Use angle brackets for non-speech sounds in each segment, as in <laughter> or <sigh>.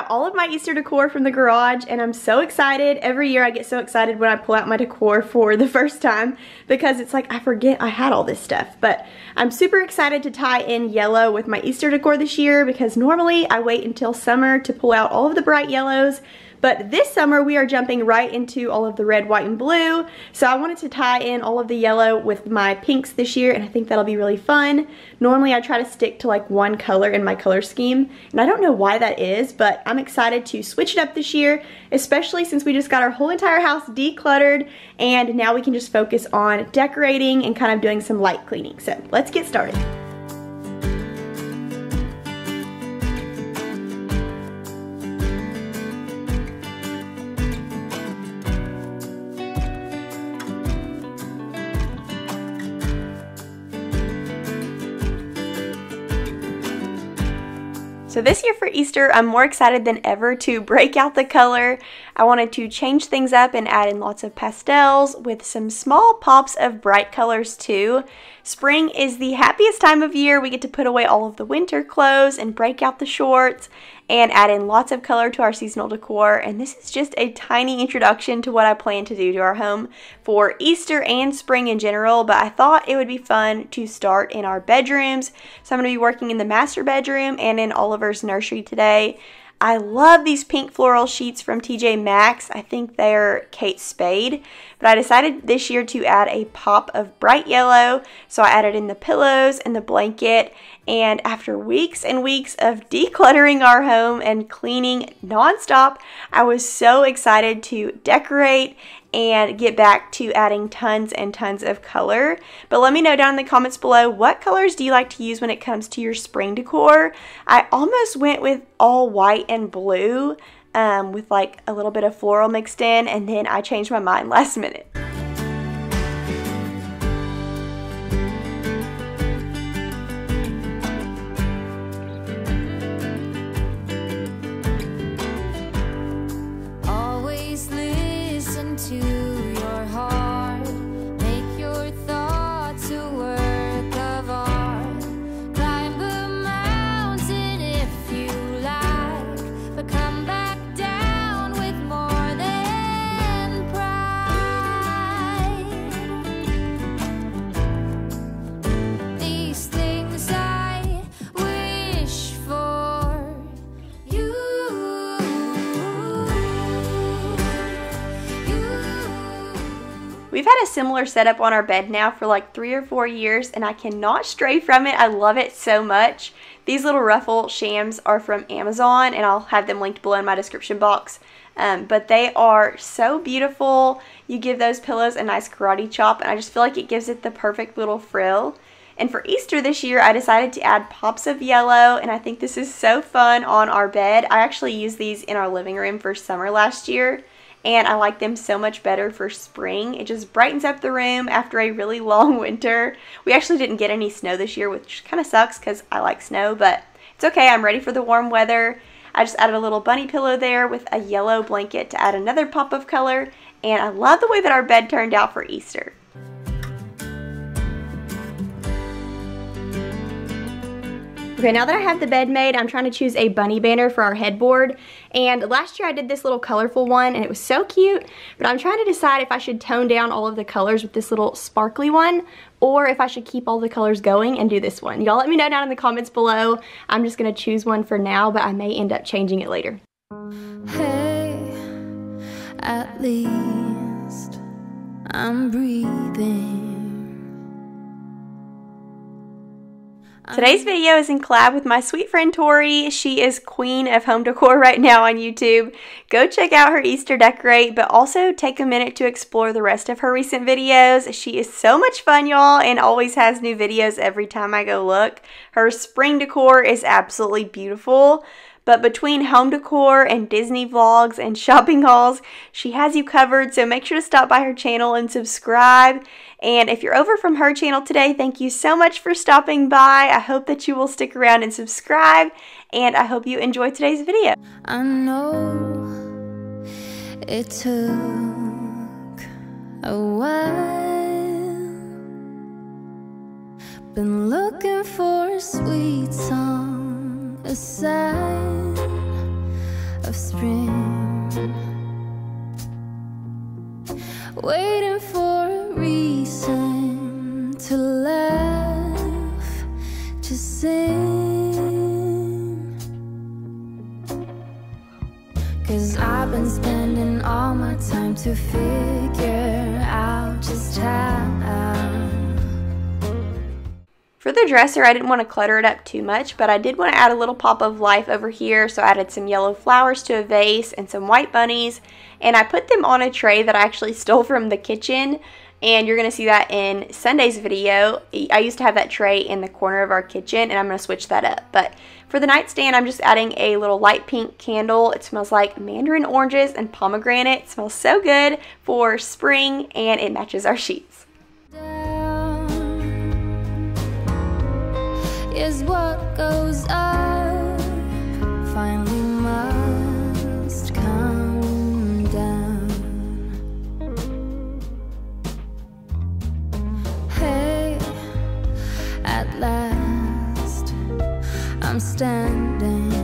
out all of my Easter decor from the garage and I'm so excited. Every year I get so excited when I pull out my decor for the <laughs> first time because it's like I forget I had all this stuff. But I'm super excited to tie in yellow with my Easter decor this year because normally I wait until summer to pull out all of the bright yellows but this summer we are jumping right into all of the red, white, and blue. So I wanted to tie in all of the yellow with my pinks this year and I think that'll be really fun. Normally I try to stick to like one color in my color scheme and I don't know why that is, but I'm excited to switch it up this year, especially since we just got our whole entire house decluttered and now we can just focus on decorating and kind of doing some light cleaning. So let's get started. So this year for Easter, I'm more excited than ever to <laughs> break out the color. I wanted to change things up and add in lots of pastels with some small pops of bright colors too. Spring is the happiest time of year. We get to put away all of the winter clothes and break out the shorts and add in lots of color to our seasonal decor. And this is just a tiny introduction to what I plan to do to our home for Easter and spring in general. But I thought it would be fun to start in our bedrooms. So I'm to be working in the master bedroom and in Oliver's nursery today. I love these pink floral sheets from TJ Maxx. I think they're Kate Spade. But I decided this year to add a pop of bright yellow. So I added in the pillows and the blanket. And after weeks and weeks of decluttering our home and cleaning nonstop, I was so excited to decorate and get back to adding tons and tons of color. But let me know down in the comments below what colors do you like to use when it comes to your spring decor. I almost went with all white and blue um, with like a little bit of floral mixed in and then I changed my mind <laughs> last minute. A similar setup on our bed now for like three or four years and I cannot stray from it. I love it so much. These little ruffle shams are from Amazon and I'll have them linked below in my description box. Um, but they are so beautiful. You give those pillows a nice karate chop and I just feel like it gives it the perfect little frill. And for Easter this year, I decided to add pops of yellow, and I think this is so fun on our bed. I actually used these in our living room for summer last year, and I like them so much better for spring. It just brightens up the room after a really <laughs> long winter. We actually didn't get any snow this year, which kind of sucks because I like snow, but it's okay. I'm ready for the warm weather. I just added a little bunny pillow there with a yellow blanket to add another pop of color, and I love the way that our bed turned out for Easter. Okay, now that I have the bed made, I'm trying to choose a bunny banner for our headboard. And last year I did this little colorful one and it was so cute, but I'm trying to decide if I should tone down all of the colors with this little sparkly one or if I should keep all the colors going and do this one. Y'all let me know down in the comments below. I'm just gonna choose one for now, but I may end up changing it later. Hey, at least I'm breathing. Today's um, video is in collab with my sweet friend Tori. She is queen of home decor right now on YouTube. Go check out her Easter decorate, but also take a minute to explore the rest of her recent videos. She is so much fun, y'all, and always has new videos every time I go look. Her spring decor is absolutely beautiful. But between home decor and Disney vlogs and shopping hauls, she has you covered. So make sure to stop by her channel and subscribe. And if you're over from her channel today, thank you so much for stopping by. I hope that you will stick around and subscribe. And I hope you enjoy today's video. I know it took a while. Been looking for a sweet song, a sign of spring. Waiting for a reason to laugh, to sing. Cause I've been spending all my time to figure out just how. For the dresser, I didn't want to clutter it up too much, but I did want to add a little pop of life over here, so I added some yellow flowers to a vase and some white bunnies, and I put them on a tray that I actually <laughs> stole from the kitchen, and you're going to see that in Sunday's video. I used to have that tray in the corner of our kitchen, and I'm going to switch that up, but for the nightstand, I'm just adding a little light pink candle. It smells like mandarin oranges and pomegranate. It smells so good for spring, and it matches our sheets. What goes up finally must come down. Hey, at last I'm standing.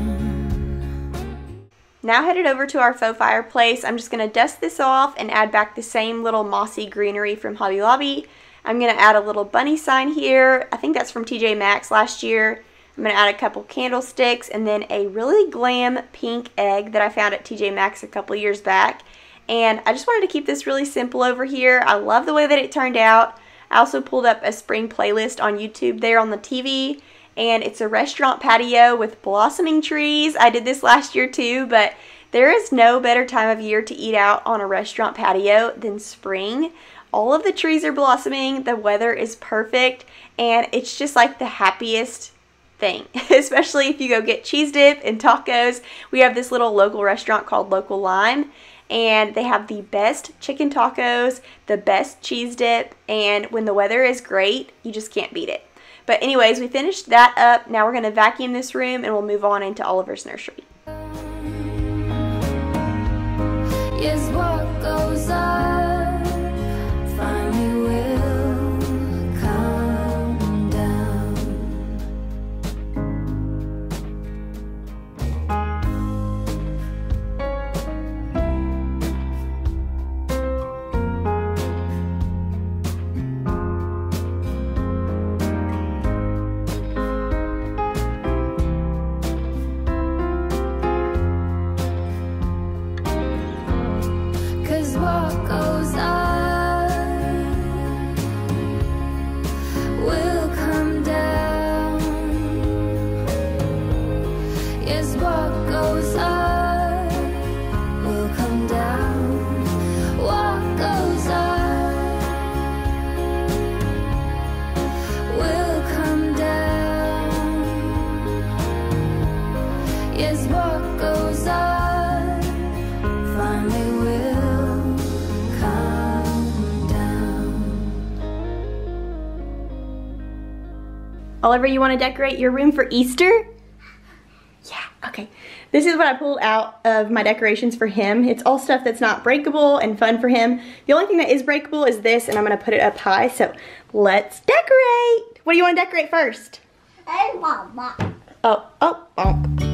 Now headed over to our faux fireplace, I'm just going to dust this off and add back the same little mossy greenery from Hobby Lobby. I'm going to add a little bunny sign here. I think that's from TJ Maxx last year. I'm going to add a couple candlesticks and then a really glam pink egg that I found at TJ Maxx a couple years back. And I just wanted to keep this really simple over here. I love the way that it turned out. I also pulled up a spring playlist on YouTube there on the TV. And it's a restaurant patio with blossoming trees. I did this last year too, but there is no better time of year to eat out on a restaurant patio than spring all of the trees are blossoming, the weather is perfect, and it's just like the happiest thing, <laughs> especially if you go get cheese dip and tacos. We have this little local restaurant called Local Lime, and they have the best chicken tacos, the best cheese dip, and when the weather is great, you just can't beat it. But anyways, we finished that up. Now we're going to vacuum this room and we'll move on into Oliver's nursery. Is what goes on. Oliver, you want to decorate your room for Easter? Yeah, okay. This is what I pulled out of my decorations for him. It's all stuff that's not breakable and fun for him. The only thing that is breakable is this, and I'm going to put it up high, so let's decorate. What do you want to decorate first? Oh, oh, oh. Yesterday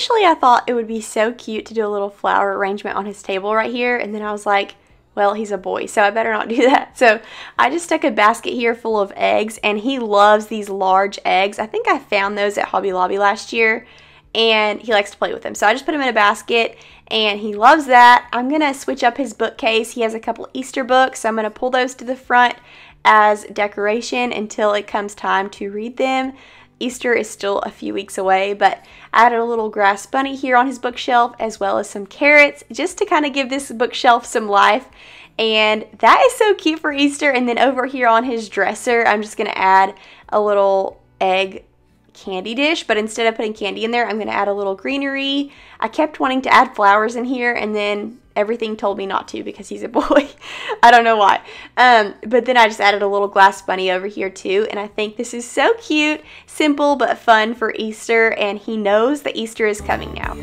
Initially, I thought it would be so cute to do a little flower arrangement on his table right here, and then I was like, well, he's a boy, so I better not do <laughs> that. So I just stuck a basket here full of eggs, and he loves these large eggs. I think I found those at Hobby Lobby last year, and he likes to play with them. So I just put them in a basket, and he loves that. I'm going to switch up his bookcase. He has a couple Easter books, so I'm going to pull those to the front as decoration until it comes time to read them. Easter is still a few weeks away, but I added a little grass bunny here on his bookshelf as well as some carrots just to kind of give this bookshelf some life. And that is so cute for Easter. And then over here on his dresser, I'm just going to add a little egg candy dish, but instead of putting candy in there, I'm going to add a little greenery. I kept wanting to add flowers in here, and then everything told me not to because he's a <laughs> boy. I don't know why. Um, but then I just added a little glass bunny over here too, and I think this is so cute, simple but fun for Easter, and he knows that Easter is coming now.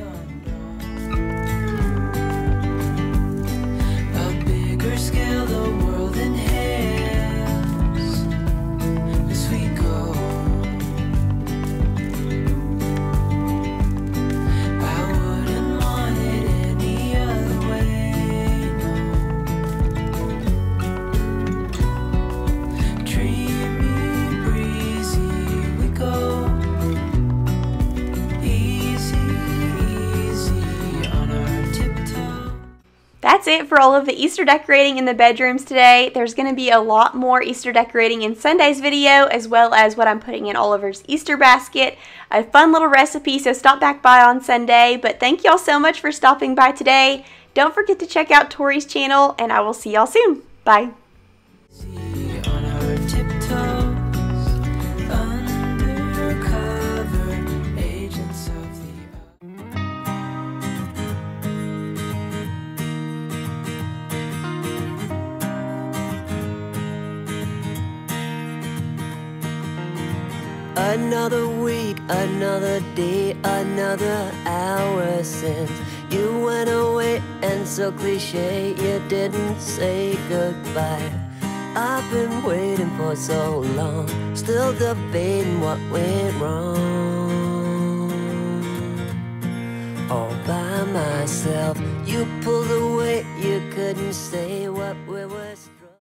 That's it for all of the Easter decorating in the bedrooms today. There's going to be a lot more Easter decorating in Sunday's video, as well as what I'm putting in Oliver's Easter basket. A fun little recipe, so stop back by on Sunday. But thank y'all so much for stopping by today. Don't forget to check out Tori's channel, and I will see y'all soon. Bye. Another week, another day, another hour since you went away, and so cliche you didn't say goodbye. I've been waiting for so long, still debating what went wrong. All by myself, you pulled away, you couldn't stay.